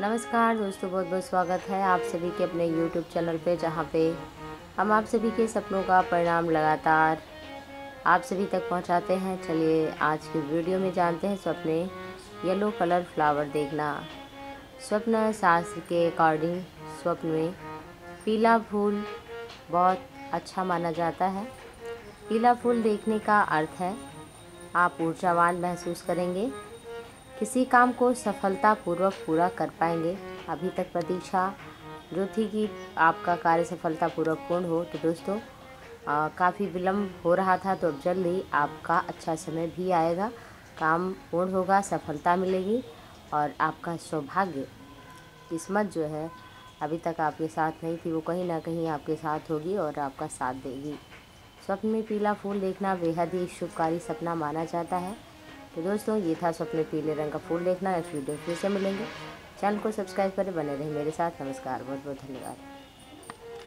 नमस्कार दोस्तों, बहुत बहुत स्वागत है आप सभी के अपने यूट्यूब चैनल पे, जहाँ पे हम आप सभी के सपनों का परिणाम लगातार आप सभी तक पहुँचाते हैं। चलिए, आज की वीडियो में जानते हैं स्वप्ने येलो कलर फ्लावर देखना। स्वप्न शास्त्र के अकॉर्डिंग स्वप्न में पीला फूल बहुत अच्छा माना जाता है। पीला फूल देखने का अर्थ है, आप ऊर्जावान महसूस करेंगे। किसी काम को सफलतापूर्वक पूरा कर पाएँगे। अभी तक प्रतीक्षा जो थी कि आपका कार्य सफलतापूर्वक पूर्ण हो तो दोस्तों काफ़ी विलम्ब हो रहा था तो अब जल्द ही आपका अच्छा समय भी आएगा। काम पूर्ण होगा, सफलता मिलेगी और आपका सौभाग्य किस्मत जो है, अभी तक आपके साथ नहीं थी, वो कहीं ना कहीं आपके साथ होगी और आपका साथ देगी। स्वप्न में पीला फूल देखना बेहद ही शुभकारी सपना माना जाता है। तो दोस्तों, ये था सपने पीले रंग का फूल देखना। नेक्स्ट वीडियो फिर से मिलेंगे। चैनल को सब्सक्राइब करें, बने रहे मेरे साथ। नमस्कार बहुत बहुत धन्यवाद।